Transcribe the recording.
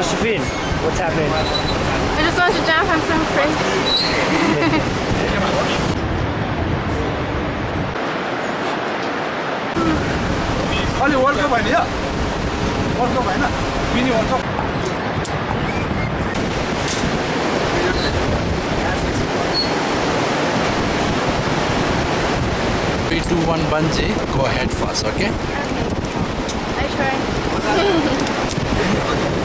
What's happening? I just want to jump. I'm so afraid. अलि world cup होइन यो world cup होइन mini world cup Three, two, one, bungee. Go ahead first, okay? okay? I try.